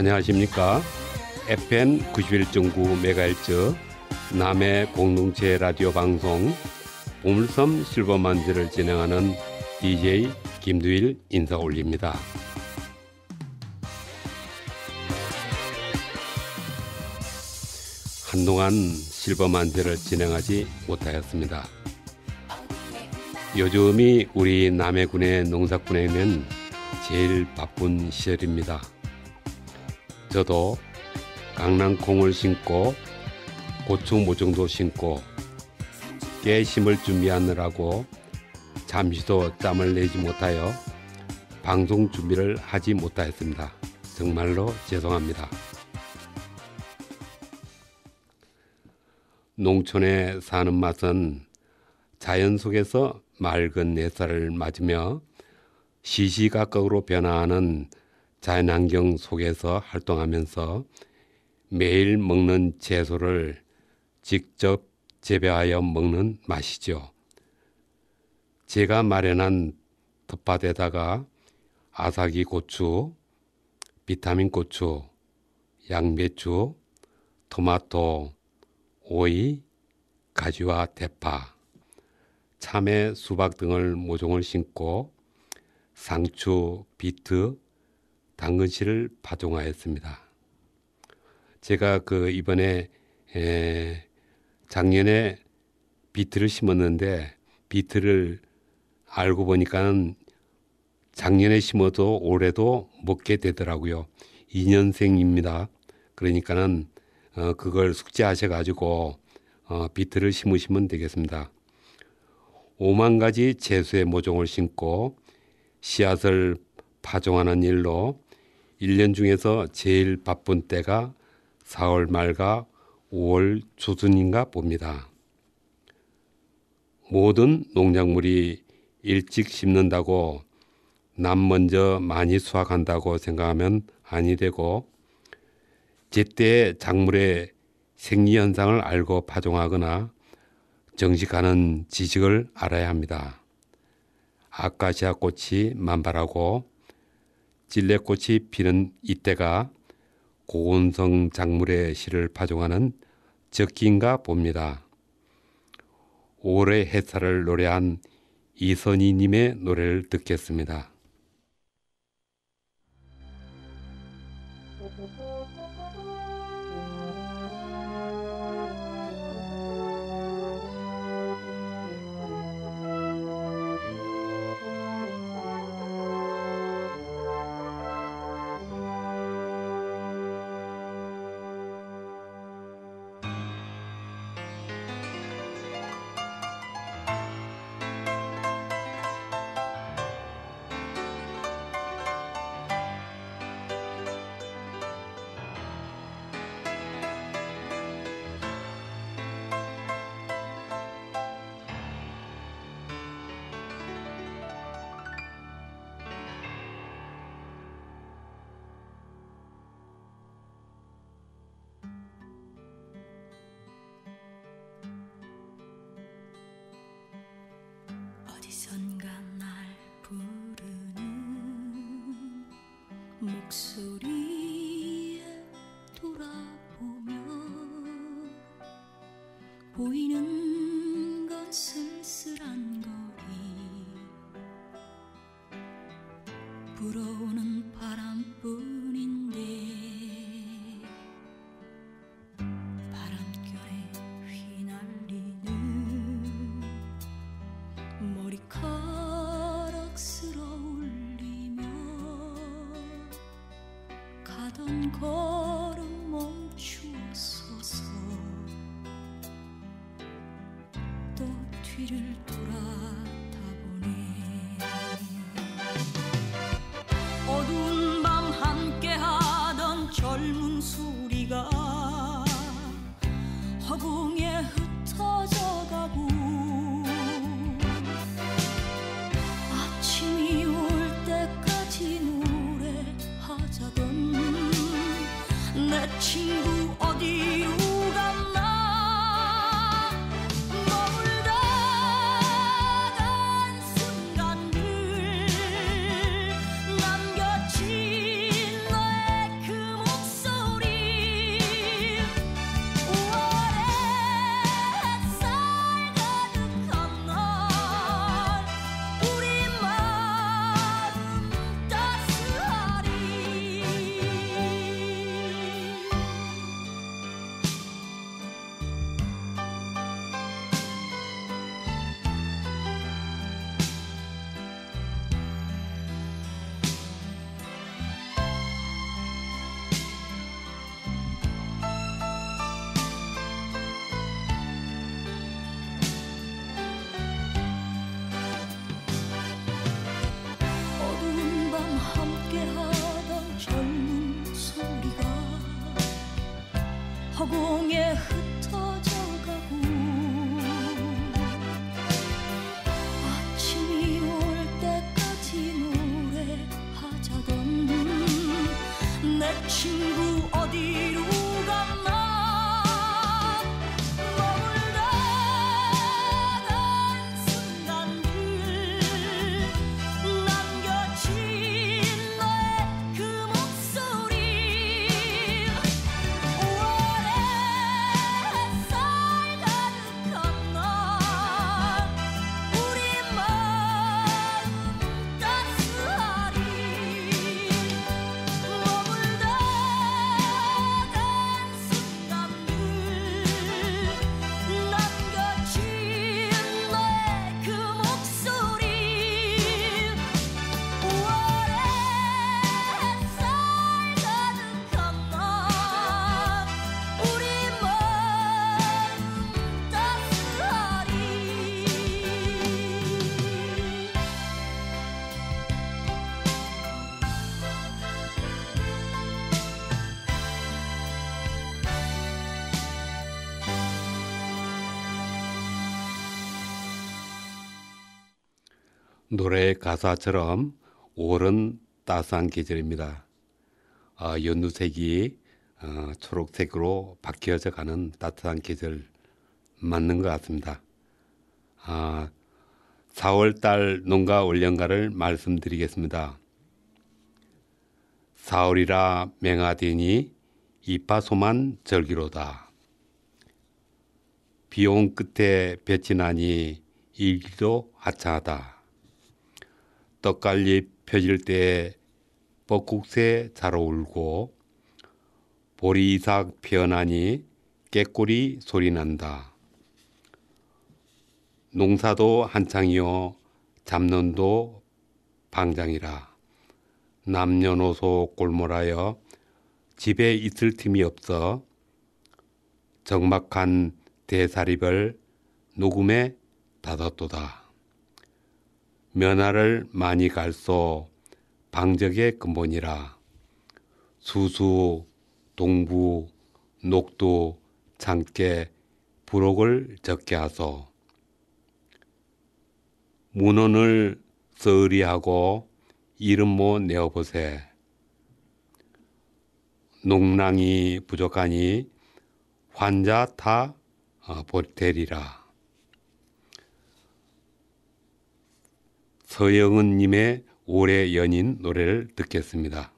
안녕하십니까. FM 91.9MHz 남해 공동체 라디오 방송 보물섬 실버만지를 진행하는 DJ 김두일 인사 올립니다. 한동안 실버만지를 진행하지 못하였습니다. 요즘이 우리 남해군의 농사꾼에는 제일 바쁜 시절입니다. 저도 강낭콩을 심고 고추 모종도 심고 깨 심을 준비하느라고 잠시도 짬을 내지 못하여 방송 준비를 하지 못하였습니다. 정말로 죄송합니다. 농촌에 사는 맛은 자연 속에서 맑은 햇살을 맞으며 시시각각으로 변화하는 자연환경 속에서 활동하면서 매일 먹는 채소를 직접 재배하여 먹는 맛이죠. 제가 마련한 텃밭에다가 아삭이 고추, 비타민 고추, 양배추, 토마토, 오이, 가지와 대파, 참외, 수박 등을 모종을 심고 상추, 비트, 당근씨를 파종하였습니다. 제가 그 이번에 에, 작년에 비트를 심었는데 비트를 알고 보니까는 작년에 심어도 올해도 먹게 되더라고요. 2년생입니다. 그러니까는 어, 그걸 숙지하셔 가지고 어, 비트를 심으시면 되겠습니다. 5만 가지 채소의 모종을 심고 씨앗을 파종하는 일로 1년 중에서 제일 바쁜 때가 4월 말과 5월 초순인가 봅니다. 모든 농작물이 일찍 심는다고 남 먼저 많이 수확한다고 생각하면 아니 되고 제때 작물의 생리 현상을 알고 파종하거나 정식하는 지식을 알아야 합니다. 아카시아 꽃이 만발하고 찔레꽃이 피는 이때가 고온성 작물의 씨를 파종하는 적기인가 봅니다. 올해 햇살을 노래한 이선희님의 노래를 듣겠습니다. 목소리에 돌아보면 보이는 건 쓸쓸한 거리. 불어오는 바람 노래의 가사처럼 5월은 따스한 계절입니다. 어, 연두색이 어, 초록색으로 바뀌어져 가는 따뜻한 계절 맞는 것 같습니다. 아, 4월달 농가 월령가를 말씀드리겠습니다. 4월이라 맹하되니 이파소만 절기로다. 비온 끝에 볕이 나니 일기도 하차하다. 떡갈리 펴질 때 뻐국새 잘 어울고 보리 이삭 피어나니 깨꼬리 소리 난다. 농사도 한창이요 잡는도 방장이라 남녀노소 골몰하여 집에 있을 틈이 없어 적막한 대사립을 녹음에 닫았도다. 면화를 많이 갈소. 방적의 근본이라. 수수 동부 녹두 창께 부록을 적게 하소. 문헌을 서리하고 이름 모 내어보세. 농랑이 부족하니 환자 타 어, 보태리라 서영은님의 올해 연인 노래를 듣겠습니다.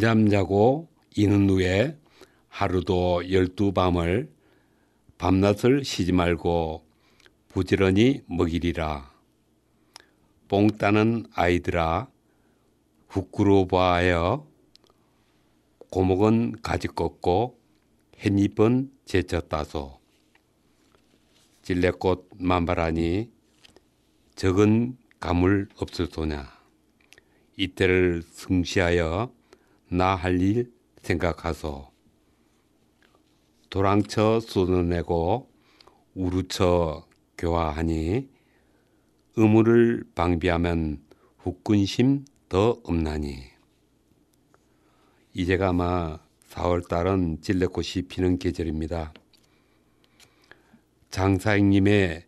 잠 자고 이는 후에 하루도 열두 밤을 밤낮을 쉬지 말고 부지런히 먹이리라. 뽕 따는 아이들아 후꾸로바하여 고목은 가지 꺾고 햇잎은 제쳐 따소 진레꽃 만발하니 적은 가물 없을 소냐 이때를 승시하여 나 할 일 생각하소 도랑쳐 쏟아내고 우루쳐 교화하니 의무를 방비하면 후끈심 더 없나니 이제가 아마 4월 달은 진레꽃이 피는 계절입니다. 장사익님의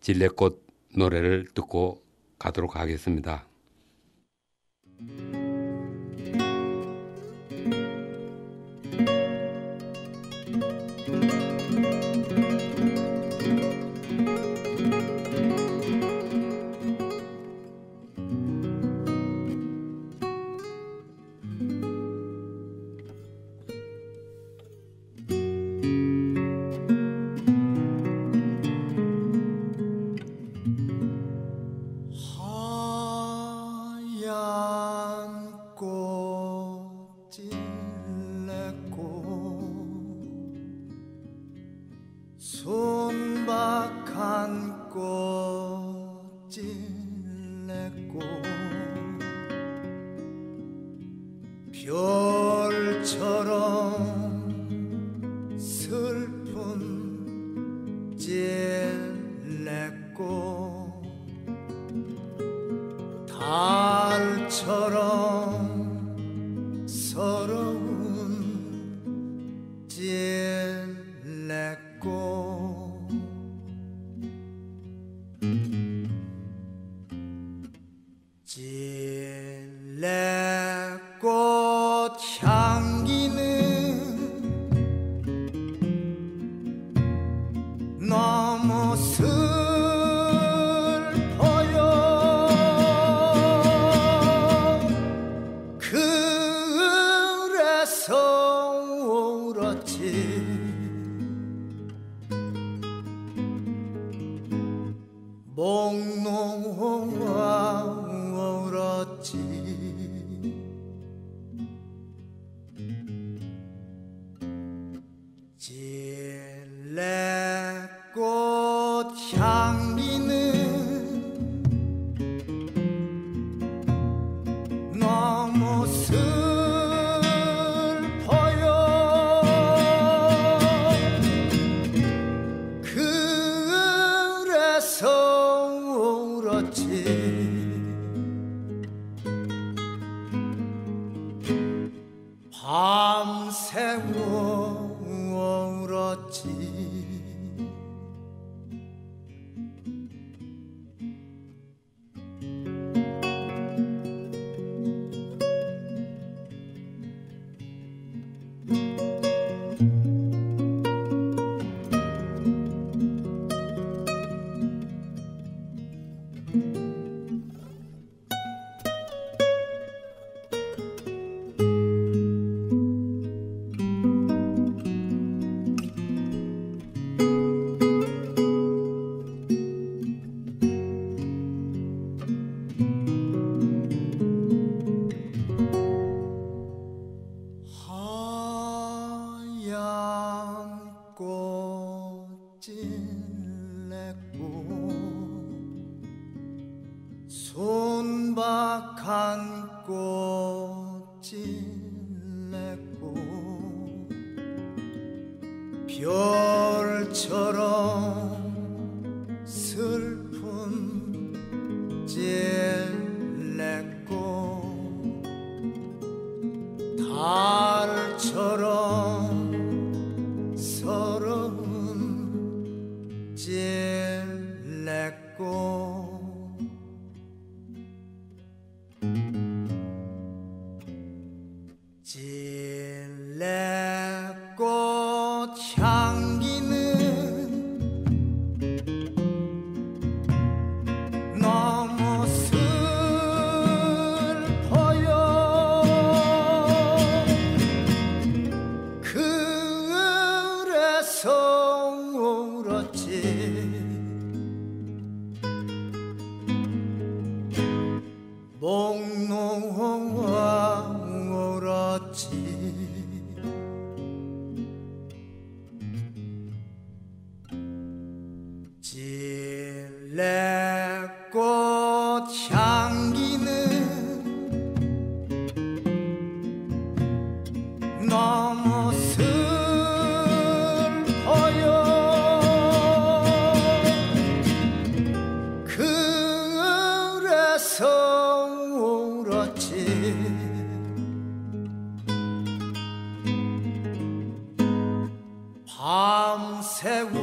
진레꽃 노래를 듣고 가도록 하겠습니다. 달 밤새 울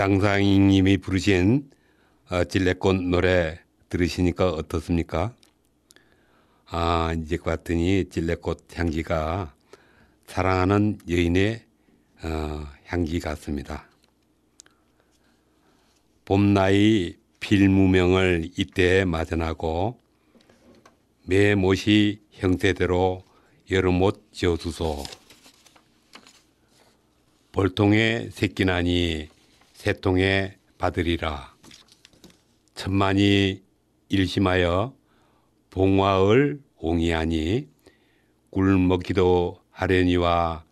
장- 어, 장사익님이 부르신 어, 찔레꽃 노래 들으시니까 어떻습니까? 아 이제 봤더니 찔레꽃 향기가 사랑하는 여인의 어, 향기 같습니다. 봄나이 필무명을 이때에 맞이하고 매 못이 형태대로 여름 옷 지어두소. 볼통에 새끼나니 새통에 받으리라. 천만이 일심하여 봉화을 옹이하니 꿀 먹기도 하려니와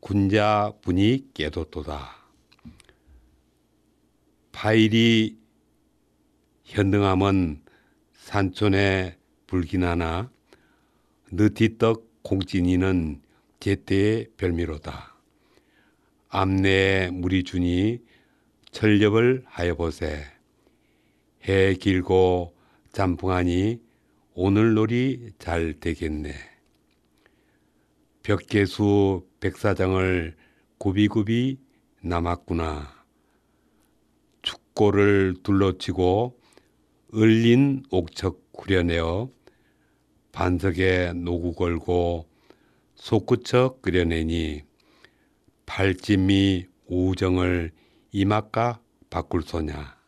군자 분이 깨도도다. 파일이 현등함은 산촌에 불기나나 느티떡 공진이는 제때의 별미로다. 암내에 물이 주니 철렵을 하여 보세. 해 길고 잠풍하니 오늘 놀이 잘 되겠네. 벽계수 백사장을 굽이굽이 남았구나. 축고를 둘러치고 을린 옥척 구려내어 반석에 노구 걸고 속구척 끓여내니 팔찜이 우정을 이맛과 바꿀 소냐.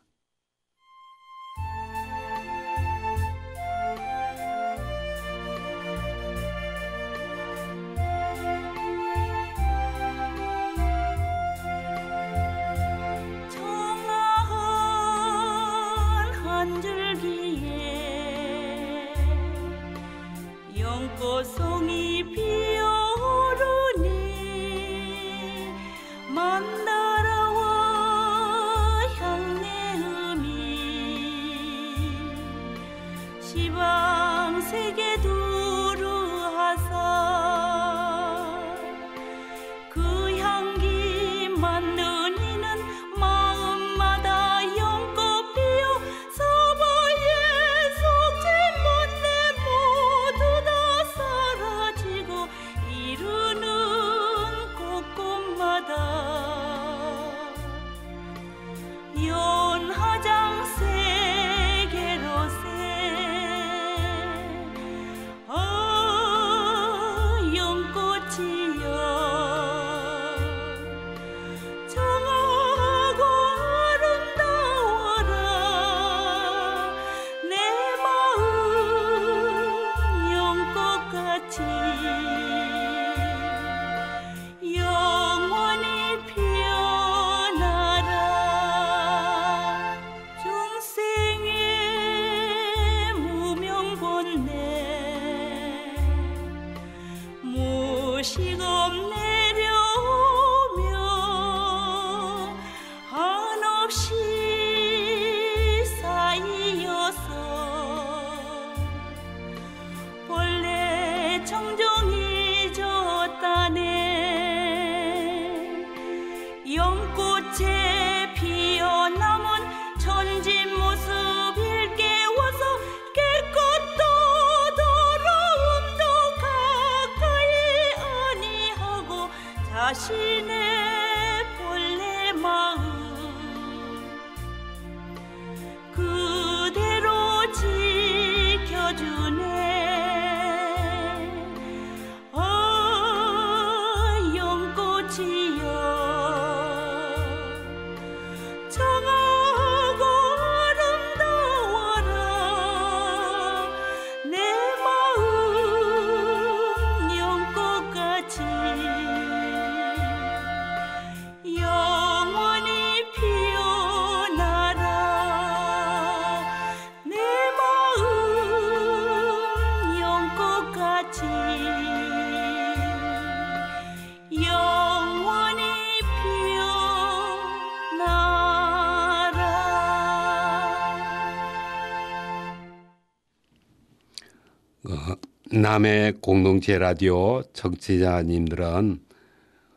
어, 남해 공동체 라디오 청취자님들은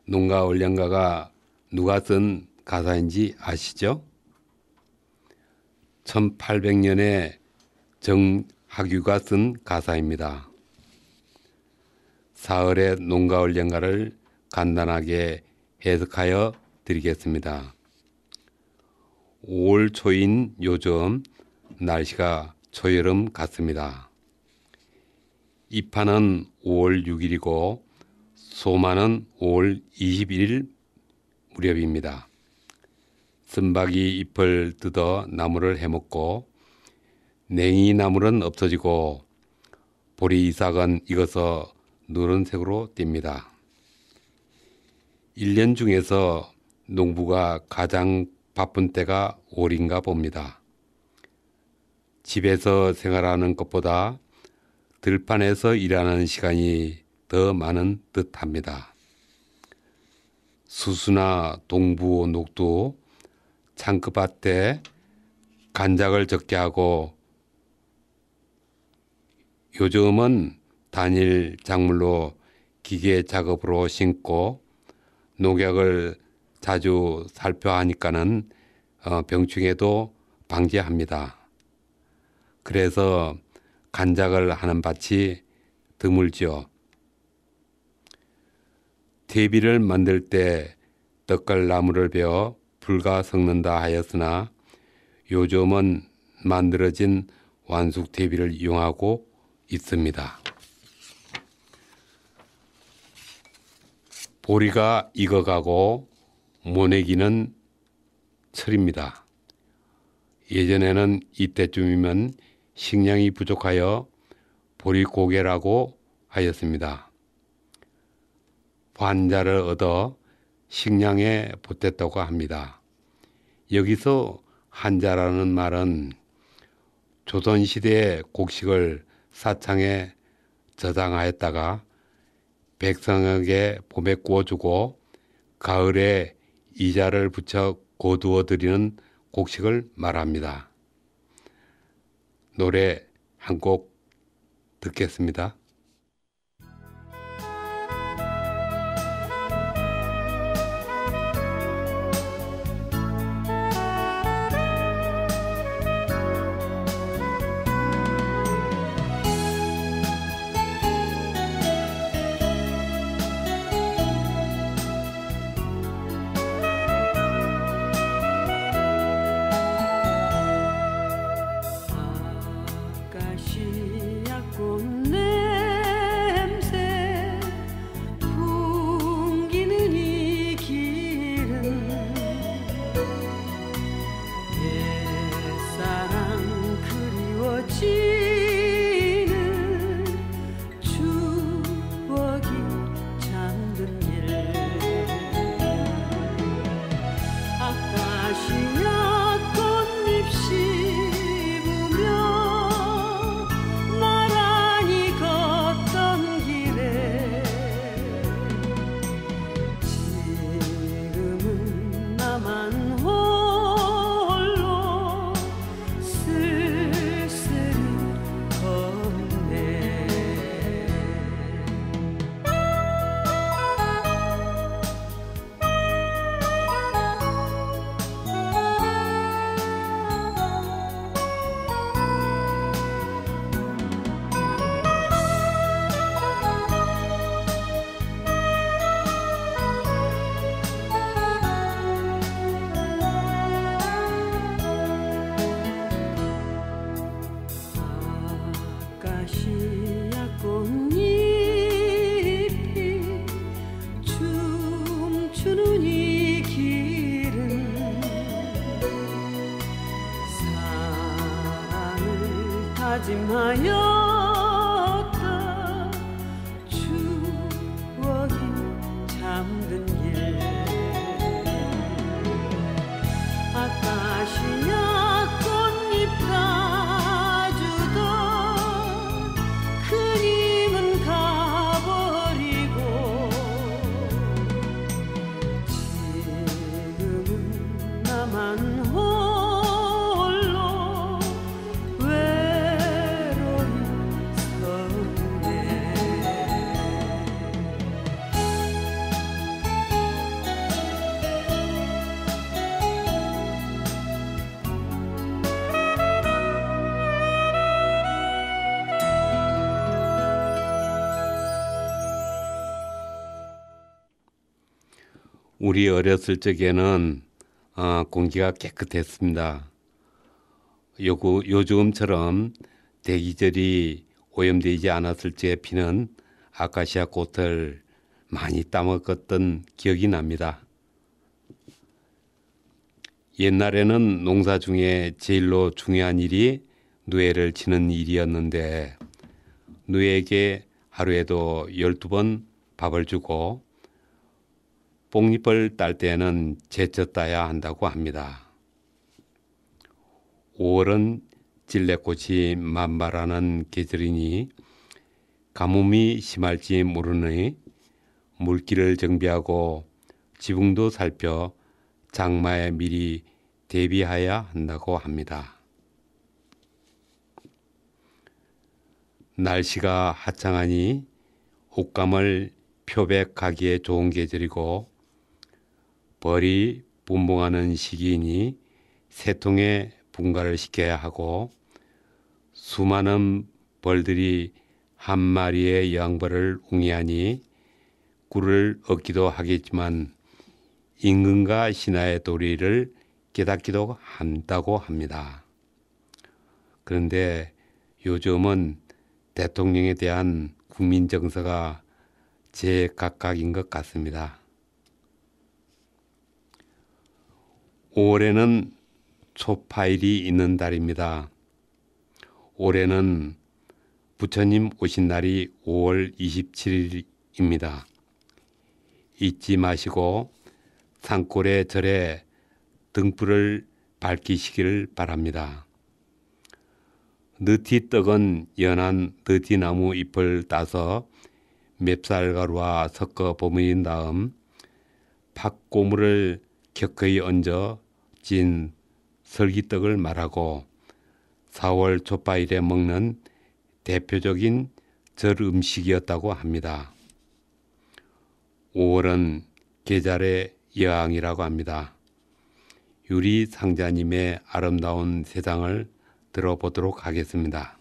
농가 올량가가 누가 쓴 가사인지 아시죠? 1800년에 정학유가 쓴 가사입니다. 사흘의 농가 올량가를 간단하게 해석하여 드리겠습니다. 5월 초인 요즘 날씨가 초여름 같습니다. 입하는 5월 6일이고 소마는 5월 21일 무렵입니다. 쓴박이 잎을 뜯어 나무를 해먹고 냉이 나물은 없어지고 보리 이삭은 익어서 노란색으로 띱니다. 1년 중에서 농부가 가장 바쁜 때가 5월인가 봅니다. 집에서 생활하는 것보다 들판에서 일하는 시간이 더 많은 듯 합니다. 수수나 동부, 녹두, 창크밭에 간작을 적게 하고 요즘은 단일 작물로 기계 작업으로 심고 농약을 자주 살펴하니까는 어, 병충해도 방지합니다. 그래서 간작을 하는 밭이 드물죠. 대비를 만들 때 떡갈 나무를 베어 불가 섞는다 하였으나 요즘은 만들어진 완숙 대비를 이용하고 있습니다. 보리가 익어가고 모내기는 철입니다. 예전에는 이때쯤이면 식량이 부족하여 보리고개라고 하였습니다. 환자를 얻어 식량에 보탰다고 합니다. 여기서 한자라는 말은 조선시대의 곡식을 사창에 저장하였다가 백성에게 봄에 구워주고 가을에 이자를 붙여 거두어 드리는 곡식을 말합니다. 노래 한 곡 듣겠습니다. Jesus. 우리 어렸을 적에는 어, 공기가 깨끗했습니다. 요구, 요즘처럼 대기절이 오염되지 않았을 때 피는 아카시아 꽃을 많이 따먹었던 기억이 납니다. 옛날에는 농사 중에 제일로 중요한 일이 누에를 치는 일이었는데 누에에게 하루에도 12번 밥을 주고 뽕잎을 딸 때는 제쳐 따야 한다고 합니다. 5월은 진레꽃이 만발하는 계절이니 가뭄이 심할지 모르니 물기를 정비하고 지붕도 살펴 장마에 미리 대비해야 한다고 합니다. 날씨가 화창하니 옷감을 표백하기에 좋은 계절이고 벌이 분봉하는 시기이니 새통에 분갈을 시켜야 하고 수많은 벌들이 한 마리의 여왕벌을 웅이하니 꿀을 얻기도 하겠지만 임금과 신하의 도리를 깨닫기도 한다고 합니다. 그런데 요즘은 대통령에 대한 국민 정서가 제각각인 것 같습니다. 5월에는 초파일이 있는 달입니다. 올해는 부처님 오신 날이 5월 27일입니다. 잊지 마시고 산골의 절에 등불을 밝히시기를 바랍니다. 느티떡은 연한 느티나무 잎을 따서 맵쌀가루와 섞어 버무린 다음 팥고물을 격하게 얹어 찐 설기떡을 말하고 4월 초파일에 먹는 대표적인 절 음식이었다고 합니다. 5월은 계절의 여왕이라고 합니다. 유리 상자님의 아름다운 세상을 들어보도록 하겠습니다.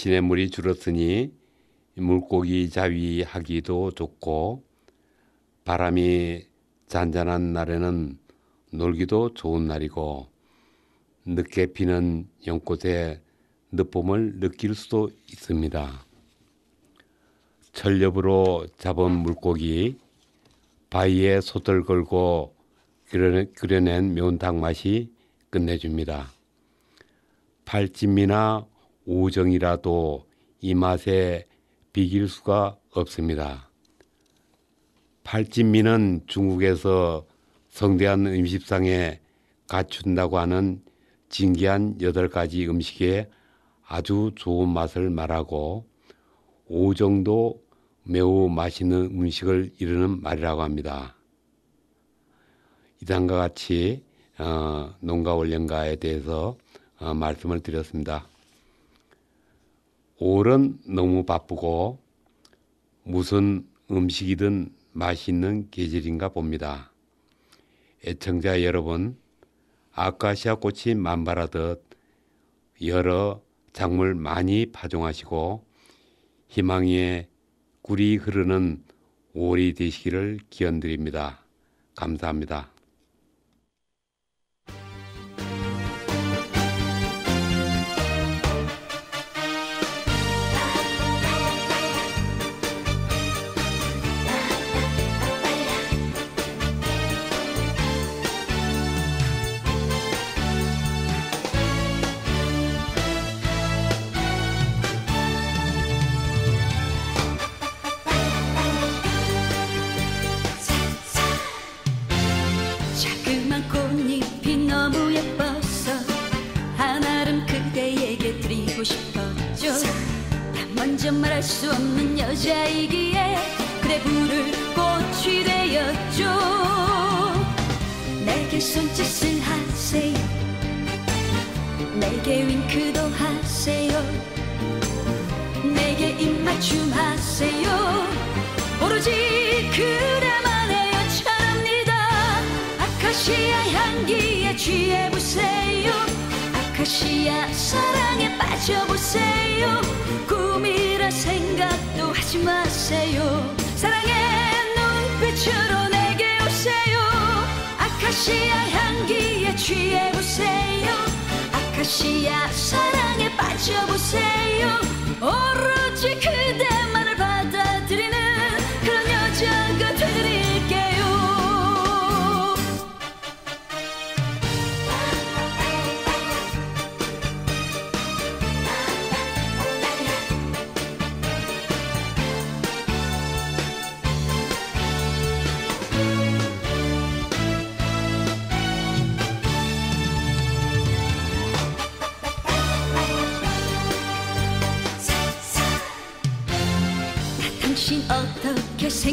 시냇물이 줄었으니 물고기 자위하기도 좋고 바람이 잔잔한 날에는 놀기도 좋은 날이고 늦게 피는 연꽃의 늦봄을 느낄 수도 있습니다. 철렵으로 잡은 물고기 바위에 솥을 걸고 그려낸 매운탕 맛이 끝내줍니다. 팔진미나 오정이라도 이 맛에 비길 수가 없습니다. 팔진미는 중국에서 성대한 음식상에 갖춘다고 하는 진기한 여덟 가지 음식에 아주 좋은 맛을 말하고 오정도 매우 맛있는 음식을 이르는 말이라고 합니다. 이단과 같이 어, 농가 원령가에 대해서 어, 말씀을 드렸습니다. 5월은 너무 바쁘고 무슨 음식이든 맛있는 계절인가 봅니다. 애청자 여러분, 아카시아 꽃이 만발하듯 여러 작물 많이 파종하시고 희망의 꿀이 흐르는 5월이 되시기를 기원드립니다. 감사합니다.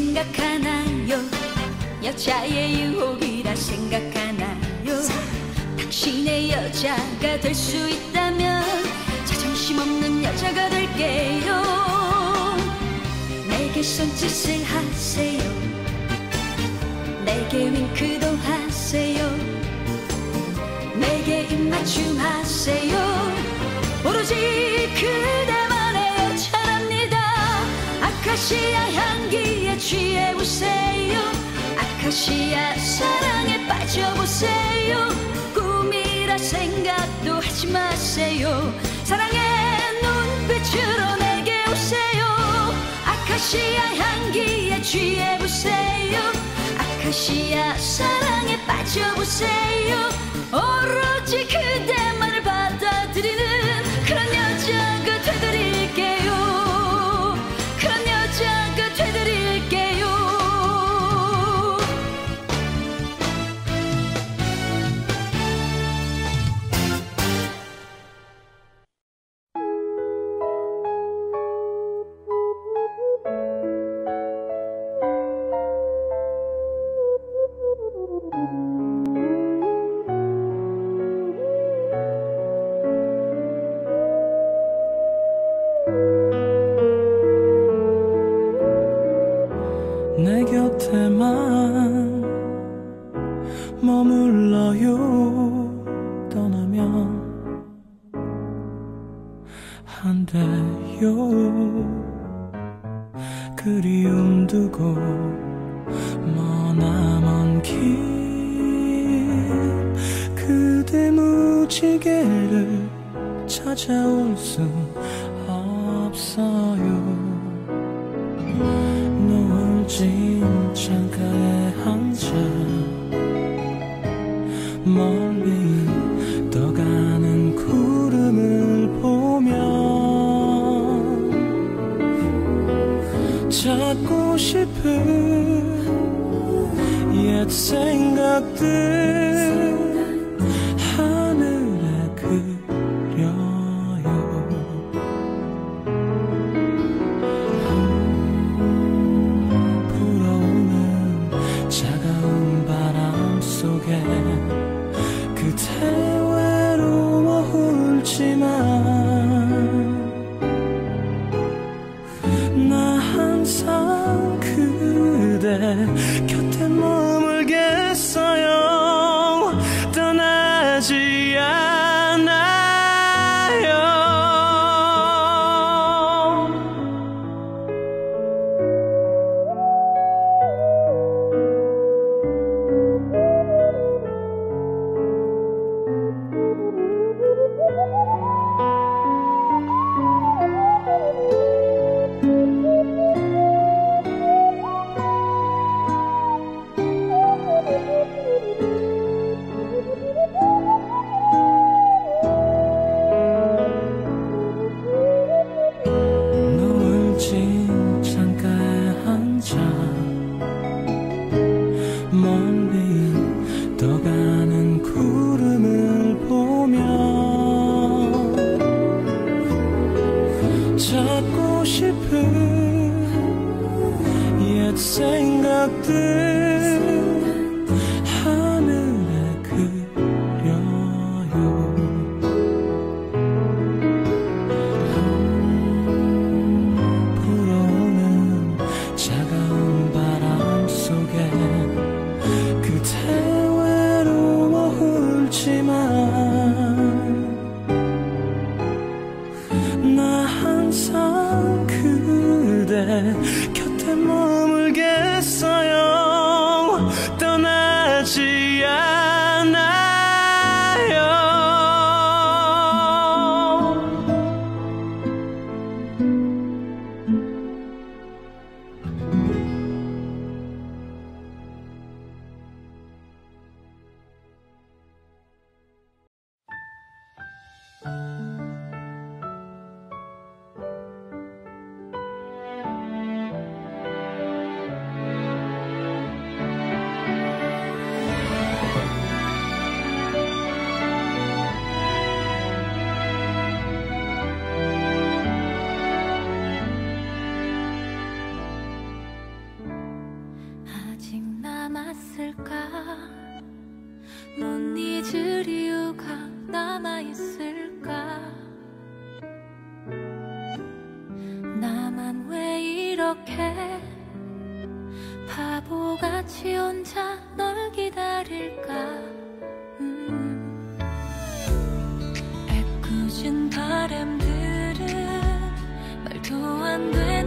생각하나요? 여자의 유혹이라 생각하나요? 당신의 여자가 될 수 있다면 자존심 없는 여자가 될게요. 내게 손짓을 하세요. 내게 윙크도 하세요. 내게 입맞춤 하세요. 오로지 그대만의 여차랍니다. 아카시아 향기에 취해보세요. 아카시아 사랑에 빠져보세요. 꿈이라 생각도 하지 마세요. 사랑의 눈빛으로 내게 오세요. 아카시아 향기에 취해보세요. 아카시아 사랑에 빠져보세요. 오로지 그대만을 받아들이는 그런 여 남았을까 못 잊을 이유가 남아있을까 나만 왜 이렇게 바보같이 혼자 널 기다릴까 음. 애꿎은 바람들은 말도 안 돼.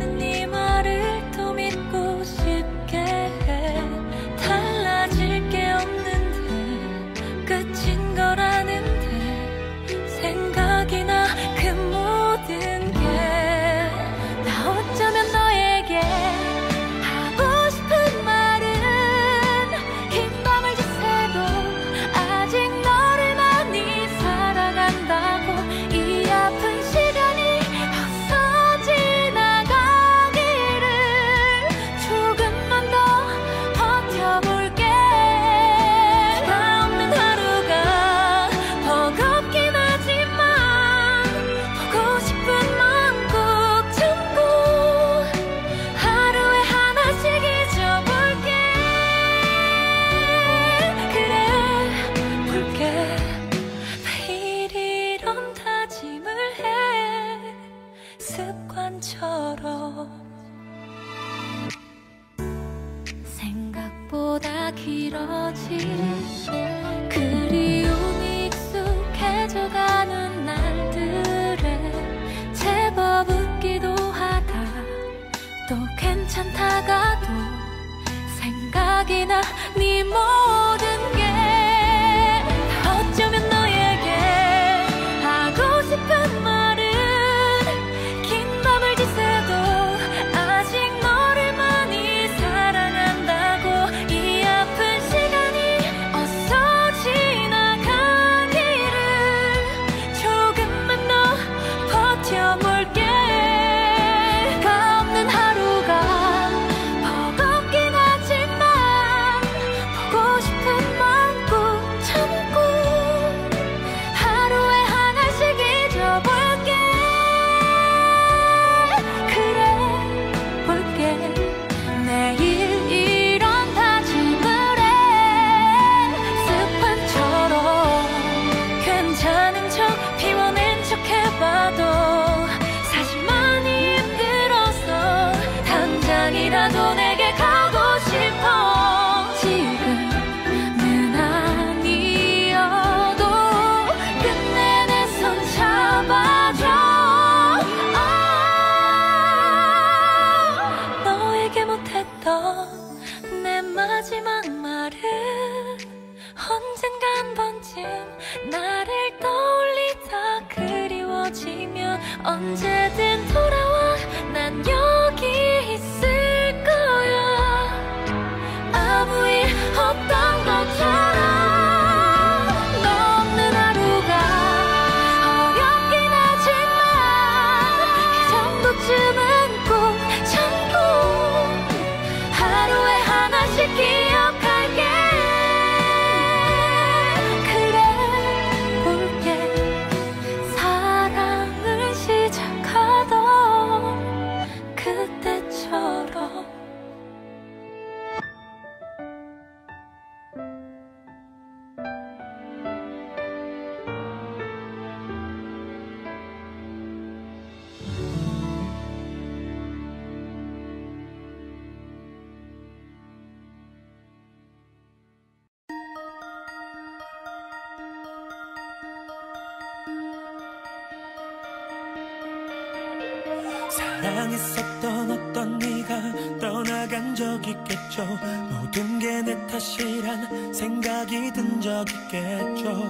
사랑했었던 어떤 네가 떠나간 적 있겠죠? 모든 게 내 탓이란 생각이 든 적 있겠죠?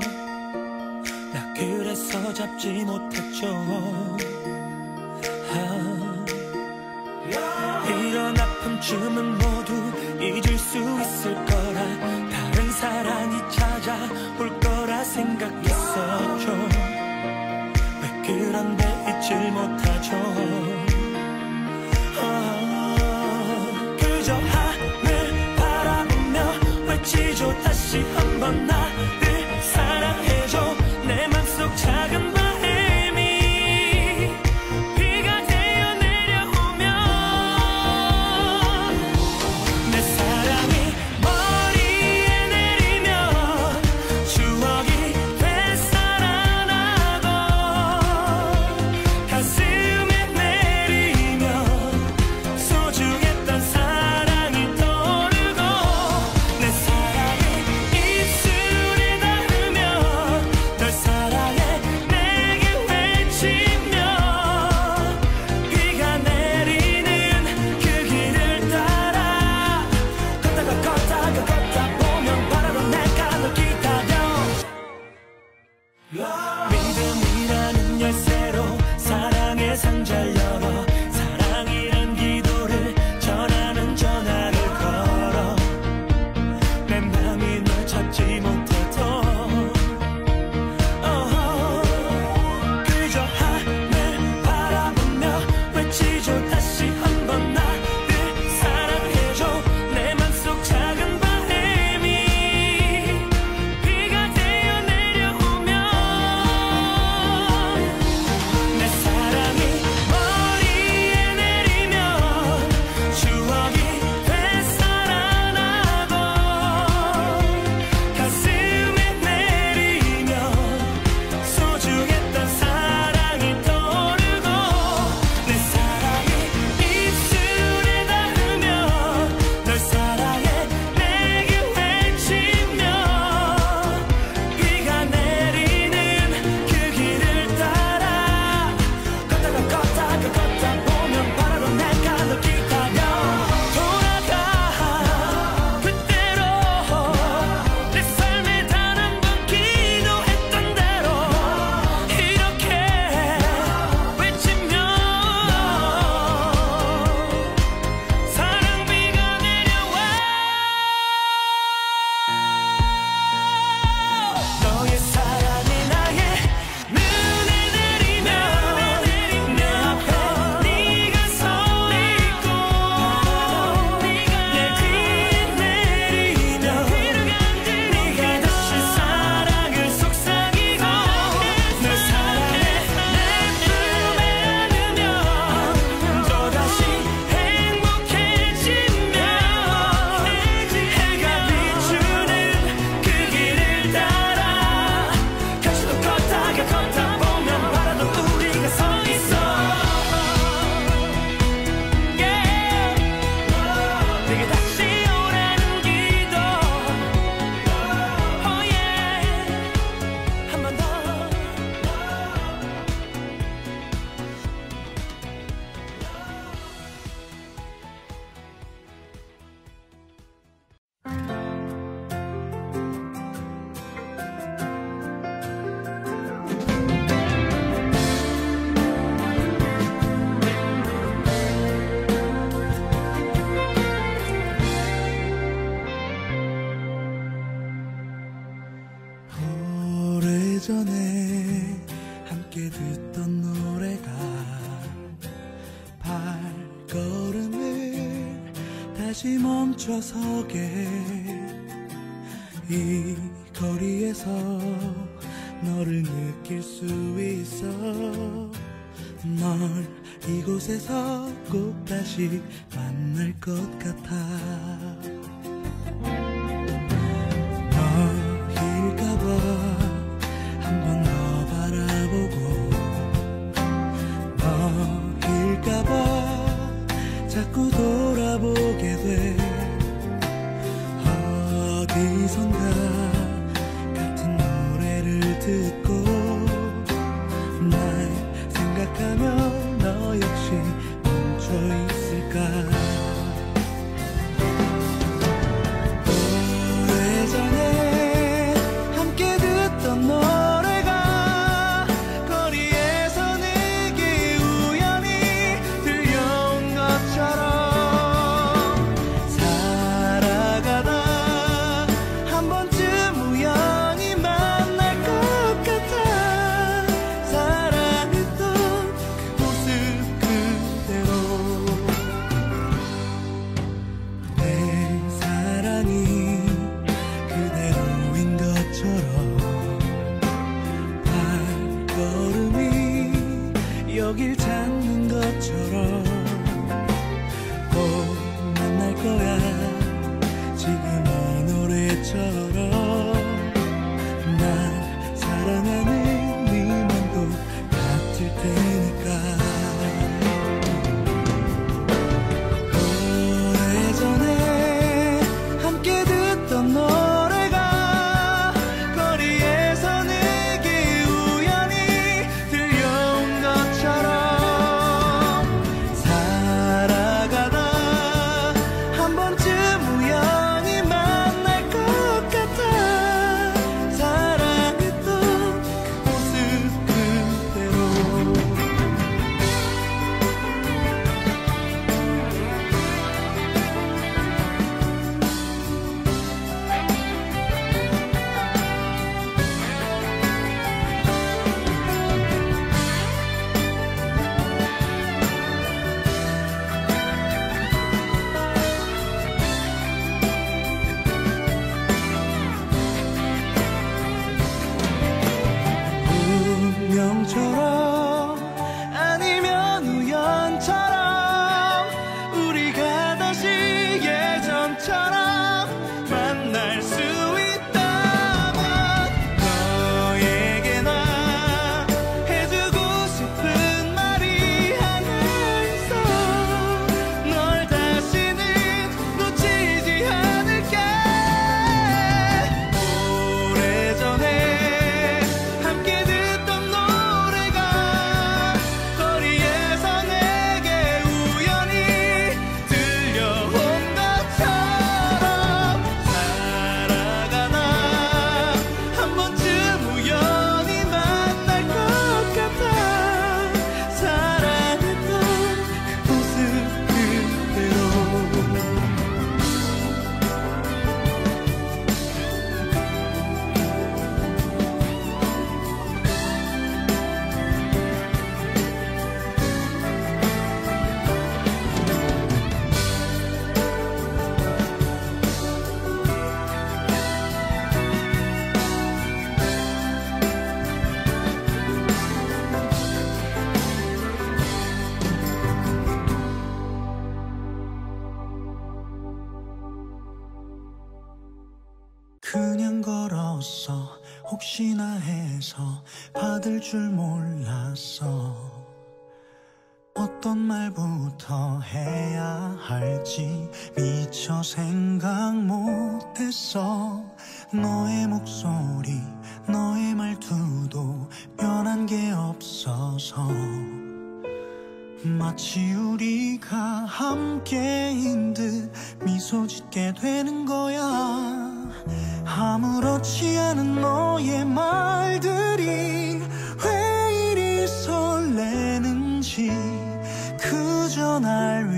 나 그래서 잡지 못했죠. 아. 이런 아픔쯤은 모두 잊을 수 있을 거라. 다른 사랑이 찾아올 거라 생각했었죠. 왜 그런데 잊질 못하 记住，他喜欢我那。 끝이 않은 너의 말들이 왜 이리 설레는지 그저 날